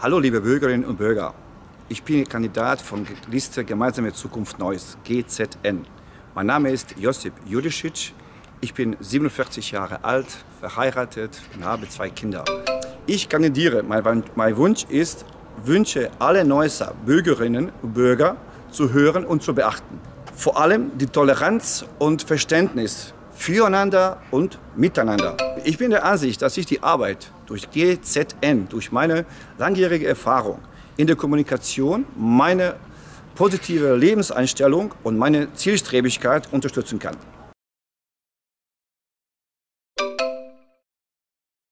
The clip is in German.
Hallo liebe Bürgerinnen und Bürger. Ich bin Kandidat von Liste Gemeinsame Zukunft Neues, GZN. Mein Name ist Josip Judicic. Ich bin 47 Jahre alt, verheiratet und habe zwei Kinder. Ich kandidiere. Mein, mein Wunsch ist, wünsche alle Neusser Bürgerinnen und Bürger zu hören und zu beachten. Vor allem die Toleranz und Verständnis füreinander und miteinander. Ich bin der Ansicht, dass ich die Arbeit durch GZN, durch meine langjährige Erfahrung in der Kommunikation, meine positive Lebenseinstellung und meine Zielstrebigkeit unterstützen kann.